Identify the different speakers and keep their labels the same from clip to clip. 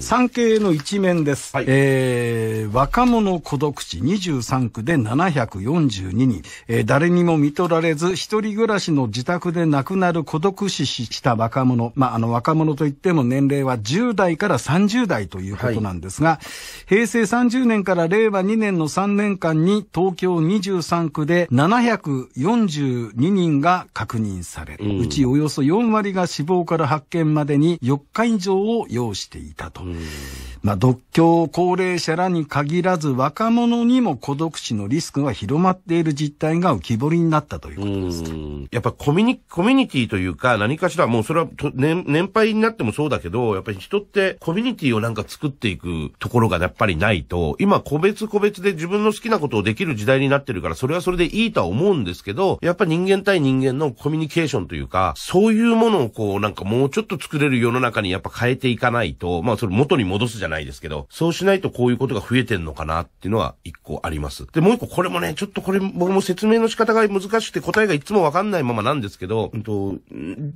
Speaker 1: 産経の一面です。
Speaker 2: はい
Speaker 1: えー、若者孤独死23区で742人、えー誰にも見取られず、一人暮らしの自宅で亡くなる孤独死した若者。まあ、あの、若者といっても年齢は10代から30代ということなんですが、平成30年から令和2年の3年間に東京23区で742人が確認され、うちおよそ4割が死亡から発見までに4日以上を要していたと。まあ、独居高齢者らに限らず若者にも孤独死のリスクが広まっている実態が浮き彫りになったということです。
Speaker 2: やっぱコミュニ、コミュニティというか何かしら、もうそれは年、年配になってもそうだけど、やっぱり人ってコミュニティをなんか作っていくところがやっぱりないと、今個別個別で自分の好きなことをできる時代になってるから、それはそれでいいとは思うんですけど、やっぱ人間対人間のコミュニケーションというか、そういうものをこう、なんかもうちょっと作れる世の中にやっぱ変えていかないと、まあそれ元に戻すじゃないですけど、そうしないとこういうことが増えてんのかなっていうのは一個あります。で、もう一個これもね、ちょっとこれ僕も説明の仕方が難しくて答えがいつもわかんないままなんですけど、うんと、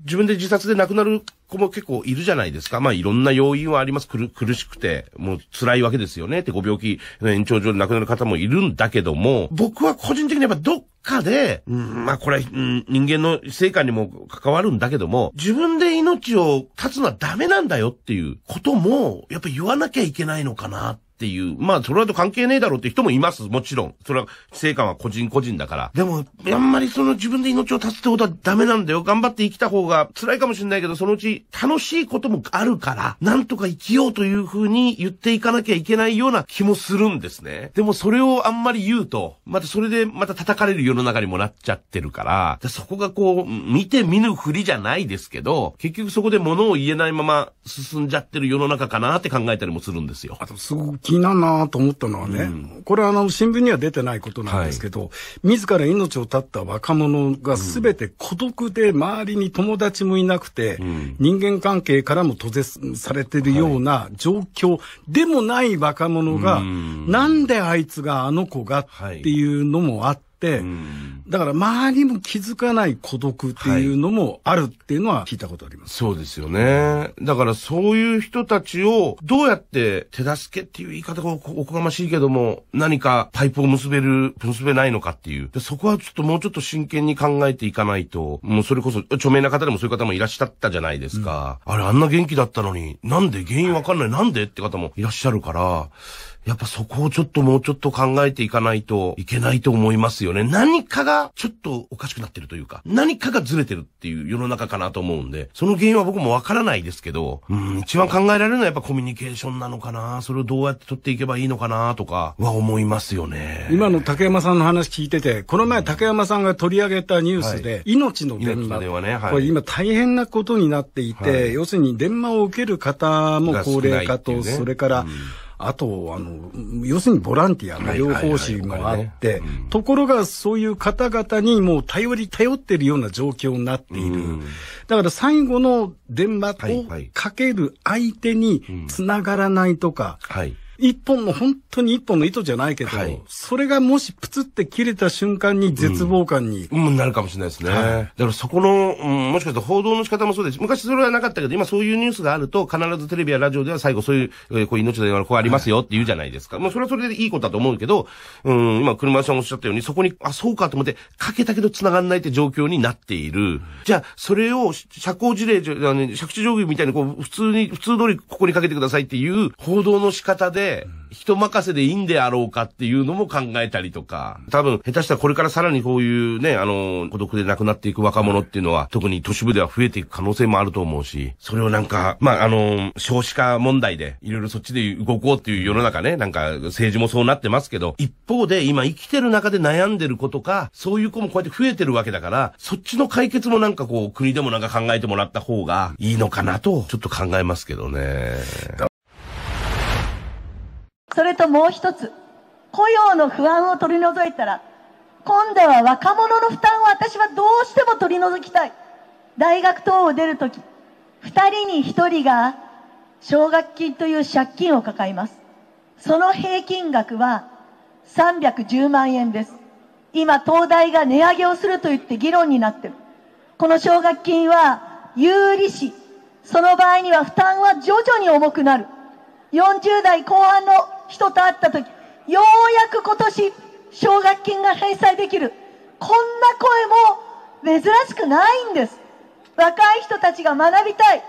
Speaker 2: 自分で自殺で亡くなる子も結構いるじゃないですか。まあいろんな要因はあります。苦しくて、もう辛いわけですよね。ってご病気の延長上で亡くなる方もいるんだけども、僕は個人的にやっぱどっかで、うん、まあこれは、うん人間の成果にも関わるんだけども、自分で命を絶つのはダメなんだよっていうことも、やっぱ言わなきゃいけないのかなっていう。まあ、それはと関係ねえだろうって人もいます。もちろん。それは、成果は個人個人だから。でも、あんまりその自分で命を絶つってことはダメなんだよ。頑張って生きた方が辛いかもしれないけど、そのうち楽しいこともあるから、なんとか生きようという風に言っていかなきゃいけないような気もするんですね。でもそれをあんまり言うと、またそれでまた叩かれる世の中にもなっちゃってるから、でそこがこう、見て見ぬふりじゃないですけど、結局そこで物を言えないまま進んじゃってる世の中かなって考えたりもするんですよ。
Speaker 1: あと、すごく気になるなと思ったのはね、これはあの、新聞には出てないことなんですけど、自ら命を絶った若者が全て孤独で周りに友達もいなくて、人間関係からも閉ぜされてるような状況でもない若者が、なんであいつがあの子がっていうのもあって、だから周りも気づかない孤独っていうのもあるっていうのは聞いたことあります。
Speaker 2: そうですよね。だからそういう人たちをどうやって手助けっていう言い方がおこおこがましいけども、何かパイプを結べる、結べないのかっていう。でそこはちょっともうちょっと真剣に考えていかないと、もうそれこそ著名な方でもそういう方もいらっしゃったじゃないですか。あれあんな元気だったのに、なんで原因わかんない、なんでって方もいらっしゃるから、やっぱそこをちょっともうちょっと考えていかないといけないと思いますよね。何かがちょっとおかしくなってるというか、何かがずれてるっていう世の中かなと思うんで、その原因は僕もわからないですけど、うん、一番考えられるのはやっぱコミュニケーションなのかな、それをどうやって取っていけばいいのかなとかは思いますよね。
Speaker 1: 今の竹山さんの話聞いてて、この前竹山さんが取り上げたニュースで、命の電
Speaker 2: 命の
Speaker 1: 話。
Speaker 2: 電話ねはい
Speaker 1: これ今大変なことになっていて、
Speaker 2: はい
Speaker 1: 要するに電話を受ける方も高齢化と、
Speaker 2: ね
Speaker 1: それから、あと、あの、要するにボランティアの両方針もあって、ところがそういう方々にもう頼り、頼ってるような状況になっている。だから最後の電話を
Speaker 2: はいはい。
Speaker 1: かける相手に繋がらないとか、
Speaker 2: はい。
Speaker 1: 一本の、本当に一本の糸じゃないけど、
Speaker 2: はい
Speaker 1: それがもしプツって切れた瞬間に絶望感に、
Speaker 2: うん、なるかもしれないですね。
Speaker 1: はい
Speaker 2: だからそこの、うん、もしかしたら報道の仕方もそうです。昔それはなかったけど、今そういうニュースがあると、必ずテレビやラジオでは最後そういう、えーこう命の電話のこうありますよって言うじゃないですか。まあそれはそれでいいことだと思うけど、うん、今車屋さんおっしゃったように、そこに、あ、そうかと思って、かけたけど繋がんないって状況になっている。じゃあ、それを社交辞令じゃ、あの、借地定規みたいにこう、普通に、普通通りここにかけてくださいっていう報道の仕方で、人任せでいいんであろうかっていうのも考えたりとか、多分、下手したらこれからさらにこういうね、あの、孤独で亡くなっていく若者っていうのは、特に都市部では増えていく可能性もあると思うし、それをなんか、まあ、あの、少子化問題で、いろいろそっちで動こうっていう世の中ね、なんか政治もそうなってますけど、一方で今生きてる中で悩んでる子とか、そういう子もこうやって増えてるわけだから、そっちの解決もなんかこう、国でもなんか考えてもらった方がいいのかなと、ちょっと考えますけどね。
Speaker 3: それともう一つ、雇用の不安を取り除いたら、今度は若者の負担を私はどうしても取り除きたい。大学等を出るとき、二人に一人が奨学金という借金を抱えます。その平均額は310万円です。今、東大が値上げをすると言って議論になってる。この奨学金は有利子。その場合には負担は徐々に重くなる。40代後半の人と会った時、ようやく今年、奨学金が返済できる。こんな声も珍しくないんです。若い人たちが学びたい。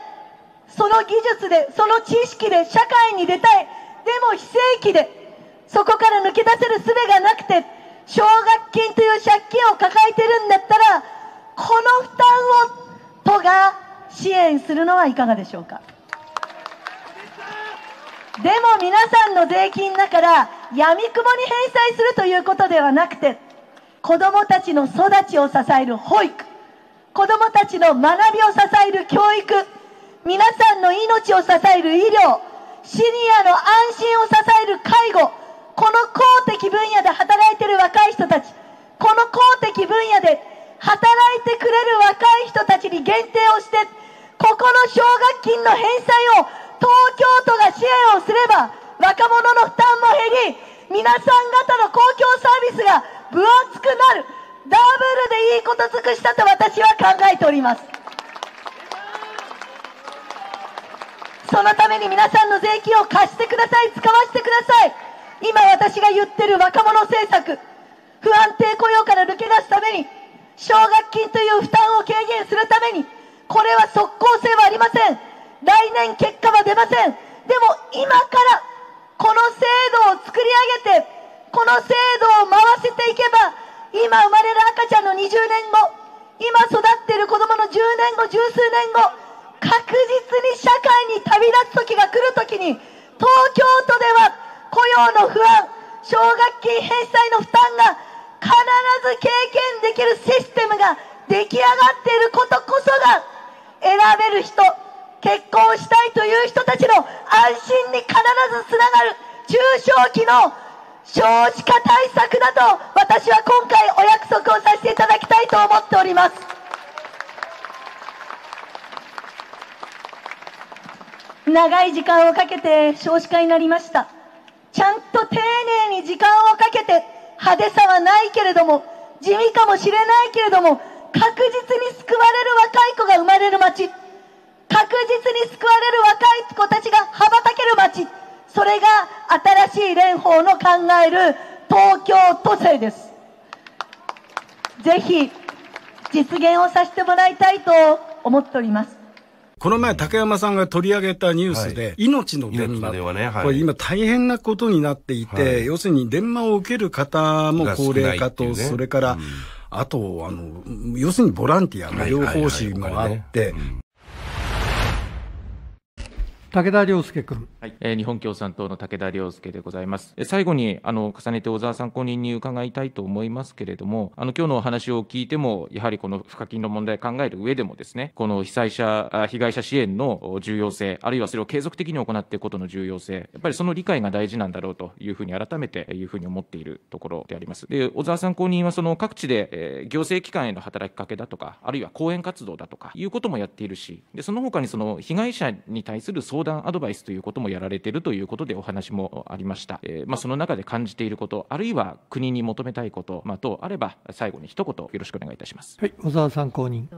Speaker 3: その技術で、その知識で社会に出たい。でも非正規で、そこから抜け出せる術がなくて、奨学金という借金を抱えてるんだったら、この負担を都が支援するのはいかがでしょうか？でも皆さんの税金だから闇雲に返済するということではなくて、子供たちの育ちを支える保育、子供たちの学びを支える教育、皆さんの命を支える医療、シニアの安心を支える介護、この公的分野で働いている若い人たち、この公的分野で働いてくれる若い人たちに限定をして、ここの奨学金の返済を東京都が支援をすれば、若者の負担も減り、皆さん方の公共サービスが分厚くなる。ダブルでいいこと尽くしたと私は考えております。そのために皆さんの税金を貸してください、使わせてください。今私が言ってる若者政策、不安定雇用から抜け出すために、奨学金という負担を軽減するために、これは即効性はありません。来年結果は出ません。でも今からこの制度を作り上げて、この制度を回せていけば、今生まれる赤ちゃんの20年後、今育っている子供の10年後、十数年後、確実に社会に旅立つ時が来る時に、東京都では雇用の不安、奨学金返済の負担が必ず経験できるシステムが出来上がっていることこそが選べる人、結婚したいという人たちの安心に必ずつながる中小期の少子化対策だと私は今回お約束をさせていただきたいと思っております。長い時間をかけて少子化になりました。ちゃんと丁寧に時間をかけて派手さはないけれども、地味かもしれないけれども、確実に救われる若い子が生まれる街。確実に救われる若い子たちが羽ばたける街。それが新しい蓮舫の考える東京都政です。ぜひ実現をさせてもらいたいと思っております。
Speaker 1: この前、竹山さんが取り上げたニュースで、はい、命の電話。のねはい、これ今大変なことになっていて、はい、要するに電話を受ける方も高齢化と、ね、それから、うん、あと、あの、要するにボランティアの療法士もあって、
Speaker 4: 武田良介君。
Speaker 5: はい、えー、日本共産党の武田良介でございます。最後に、あの、重ねて小沢参考人に伺いたいと思いますけれども、あの、今日のお話を聞いても、やはりこの賦課金の問題を考える上でもですね、この被災者、被害者支援の重要性、あるいはそれを継続的に行っていくことの重要性、やっぱりその理解が大事なんだろうというふうに改めていうふうに思っているところであります。で、小沢参考人はその各地で、えー、行政機関への働きかけだとか、あるいは講演活動だとかいうこともやっているし、で、その他にその被害者に対する相談アドバイスということもやられているということでお話もありました。えー、まあ、その中で感じていること、あるいは国に求めたいこと、まあ、等あれば、最後に一言よろしくお願いいたします。
Speaker 4: はい、小沢参考人。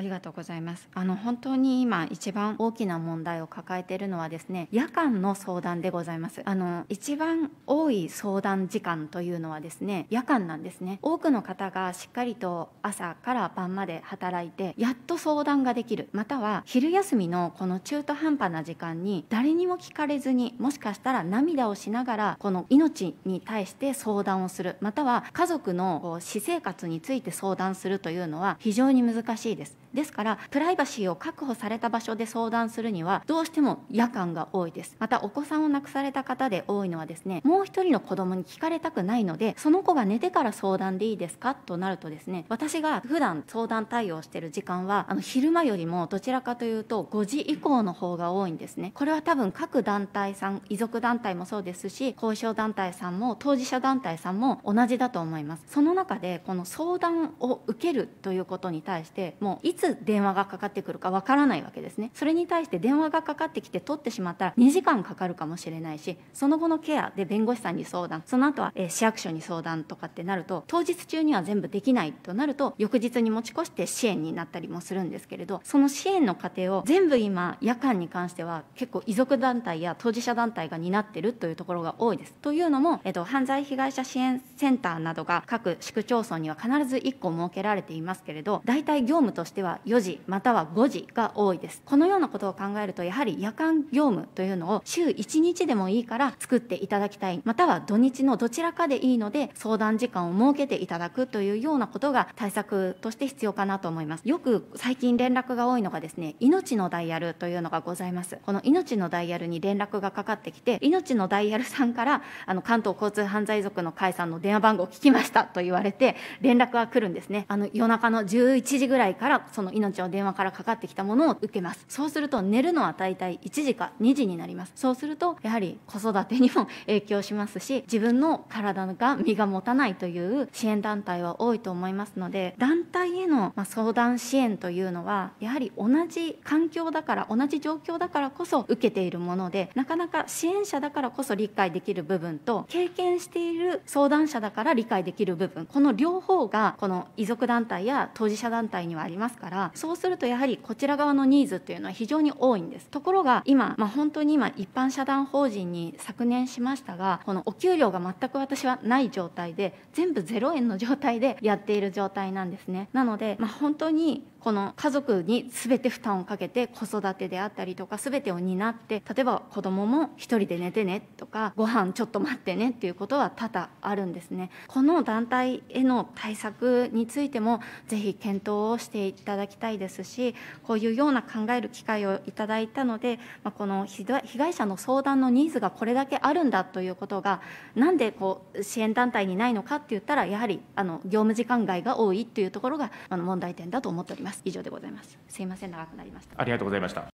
Speaker 6: ありがとうございます。あの本当に今一番大きな問題を抱えているのはですね、夜間の相談でございます。あの一番多い相談時間というのはですね、夜間なんですね。多くの方がしっかりと朝から晩まで働いて、やっと相談ができる。または昼休みのこの中途半端な時間に誰にも聞かれずに、もしかしたら涙をしながらこの命に対して相談をする。または家族の私生活について相談するというのは非常に難しいです。ですからプライバシーを確保された場所で相談するにはどうしても夜間が多いです。またお子さんを亡くされた方で多いのはですねもう一人の子供に聞かれたくないのでその子が寝てから相談でいいですかとなるとですね私が普段相談対応している時間はあの昼間よりもどちらかというと5時以降の方が多いんですね。これは多分各団体さん遺族団体もそうですし交渉団体さんも当事者団体さんも同じだと思います。その中でこの相談を受けるということに対してもういつつ電話がかかってくるかわからないわけですねそれに対して電話がかかってきて取ってしまったら2時間かかるかもしれないしその後のケアで弁護士さんに相談その後は、え市役所に相談とかってなると当日中には全部できないとなると翌日に持ち越して支援になったりもするんですけれどその支援の過程を全部今夜間に関しては結構遺族団体や当事者団体が担ってるというところが多いです。というのも、えっと、犯罪被害者支援センターなどが各市区町村には必ず1個設けられていますけれど大体業務としては4時または5時が多いです。このようなことを考えるとやはり夜間業務というのを週1日でもいいから作っていただきたい。または土日のどちらかでいいので相談時間を設けていただくというようなことが対策として必要かなと思います。よく最近連絡が多いのがですね命のダイヤルというのがございます。この命のダイヤルに連絡がかかってきて命のダイヤルさんからあの関東交通犯罪族の会さんの電話番号を聞きましたと言われて連絡が来るんですね。あの夜中の11時ぐらいからその命の電話からかかってきたものを受けます。そうすると寝るのは大体1時か2時になります。そうするとやはり子育てにも影響しますし自分の体が身が持たないという支援団体は多いと思いますので団体への相談支援というのはやはり同じ環境だから同じ状況だからこそ受けているものでなかなか支援者だからこそ理解できる部分と経験している相談者だから理解できる部分この両方がこの遺族団体や当事者団体にはありますからそうするとやはりこちら側のニーズっていうのは非常に多いんです。ところが今、まあ、本当に今一般社団法人に昨年しましたがこのお給料が全く私はない状態で全部0円の状態でやっている状態なんですね。なので、まあ、本当にこの家族に全て負担をかけて子育てであったりとか全てを担って例えば子供も一人で寝てねとかご飯ちょっと待ってねっていうことは多々あるんですね。この団体への対策についてもぜひ検討をしていただきたいですしこういうような考える機会をいただいたので、ま、この被害者の相談のニーズがこれだけあるんだということがなんでこう支援団体にないのかって言ったらやはりあの業務時間外が多いというところがあの問題点だと思っております。ます。以上でございます。すいません長くなりました。
Speaker 5: ありがとうございました。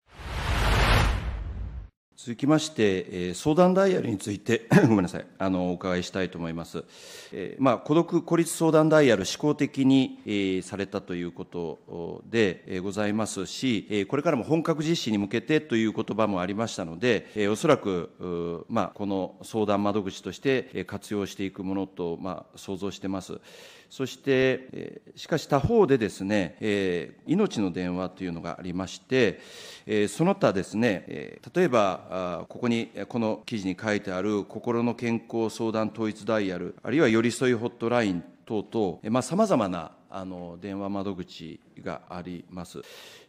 Speaker 7: 続きまして、えー、相談ダイヤルについて ごめんなさい、あの、お伺いしたいと思います。えー、まあ、孤独孤立相談ダイヤル、試行的に、えー、されたということで、えー、ございますし、えー、これからも本格実施に向けてという言葉もありましたので、えー、おそらく、まあ、この相談窓口として活用していくものと、まあ、想像してます。そして、しかし他方でですね、命の電話というのがありまして、その他ですね、例えば、ここに、この記事に書いてある心の健康相談統一ダイヤル、あるいは寄り添いホットライン等々、さまざ、まなあの電話窓口があります。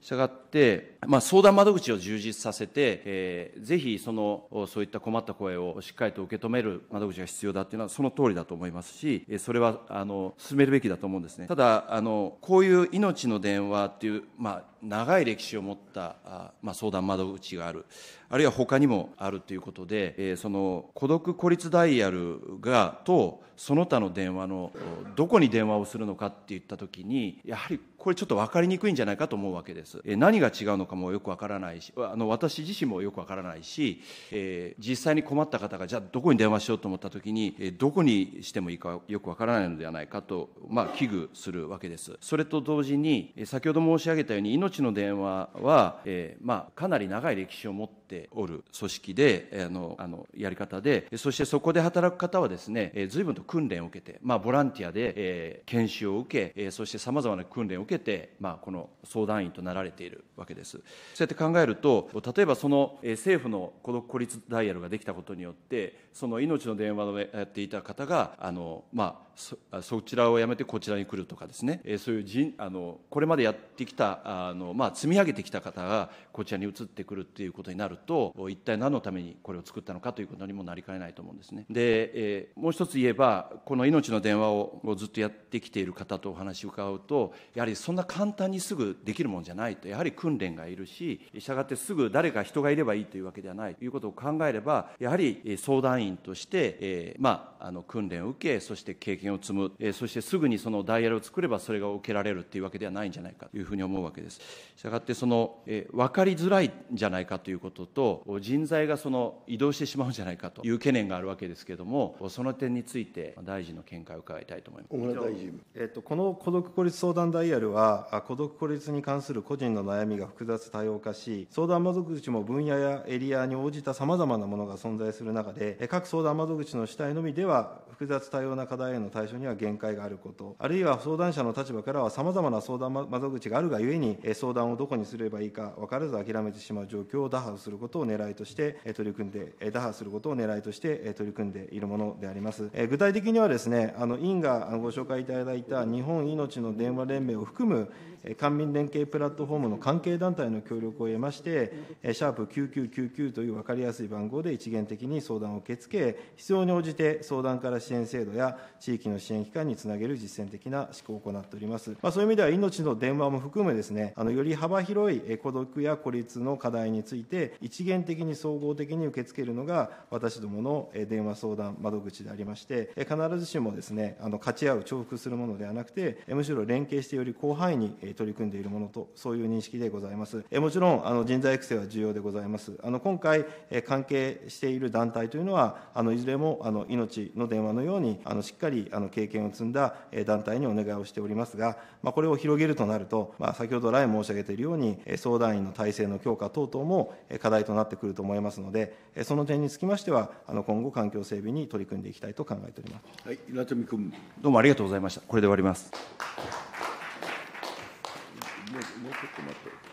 Speaker 7: したがって、まあ、相談窓口を充実させて、えー、ぜひそのそういった困った声をしっかりと受け止める窓口が必要だというのはその通りだと思いますしそれはあの進めるべきだと思うんですねただあのこういう命の電話っていう、まあ、長い歴史を持ったあ、まあ、相談窓口があるあるいは他にもあるということで、えー、その孤独孤立ダイヤルがとその他の電話のどこに電話をするのかって言ったた時にやはりこれちょっと分かりにくいんじゃないかと思うわけです。え何が違うのかもよく分からないし、あの私自身もよく分からないし、えー、実際に困った方がじゃあどこに電話しようと思った時に、えどこにしてもいいかよく分からないのではないかと、まあ、危惧するわけです。それと同時に、先ほど申し上げたように命の電話は、えー、まあ、かなり長い歴史を持っておる組織で、あのあのやり方で、そしてそこで働く方はですね、えー、随分と訓練を受けて、まあ、ボランティアで、え、研修を受け、え、そしてさまざまな訓練を受けけて、まあ、この相談員となられているわけです。そうやって考えると、例えばその政府の孤独孤立ダイヤルができたことによって、その命の電話をやっていた方が、あのまあ、そそちらをやめてこちらに来るとかですね、そういう人あのこれまでやってきたあの、まあ、積み上げてきた方がこちらに移ってくるっていうことになると、一体何のためにこれを作ったのかということにもなりかねないと思うんですね。で、えー、もう一つ言えば、この命の電話をずっとやってきている方とお話を伺うと、やはりそんな簡単にすぐできるもんじゃないと、やはり訓練がいるし、したがってすぐ誰か人がいればいいというわけではないということを考えれば、やはり相談員として、えー、まあ、あの訓練を受け、そして経験を積む、えー、そしてすぐにそのダイヤルを作ればそれが受けられるというわけではないんじゃないかというふうに思うわけです。したがってその、えー、分かりづらいんじゃないかということと、人材がその移動してしまうんじゃないかという懸念があるわけですけれども、その点について大臣の見解を伺いたいと思います。
Speaker 8: 小村大臣。えっ、とこの孤独孤立相談ダイヤルは、孤独・孤立に関する個人の悩みが複雑多様化し、相談窓口も分野やエリアに応じたさまざまなものが存在する中で、各相談窓口の主体のみでは、複雑多様な課題への対処には限界があること、あるいは相談者の立場からは、さまざまな相談窓口があるがゆえに、相談をどこにすればいいか分からず諦めてしまう状況を打破することを狙いとして取り組んで、打破することを狙いとして取り組んでいるものであります。具体的にはですね、あの委員がご紹介いただいた日本命の電話連盟を含む官民連携プラットフォームの関係団体の協力を得まして、シャープ9999という分かりやすい番号で一元的に相談を受け付け、必要に応じて相談から支援制度や地域の支援機関につなげる実践的な施行を行っております。まあ、そういう意味では、命の電話も含めですね、あのより幅広い孤独や孤立の課題について、一元的に総合的に受け付けるのが、私どもの電話相談窓口でありまして、必ずしもですね、あの勝ち合う、重複するものではなくて、むしろ連携してより広範囲に取り組んでいるものと、そういう認識でございます。もちろん、あの人材育成は重要でございます。あの今回、関係している団体というのは、あのいずれもあの命の電話のように、あのしっかりあの経験を積んだ団体にお願いをしておりますが、まあ、これを広げるとなると、まあ、先ほど来申し上げているように、相談員の体制の強化等々も課題となってくると思いますので、その点につきましては、あの今後、環境整備に取り組んでいきたいと考えております。
Speaker 7: はい、稲富君。どうもありがとうございました。これで終わります。もうちょっと待って。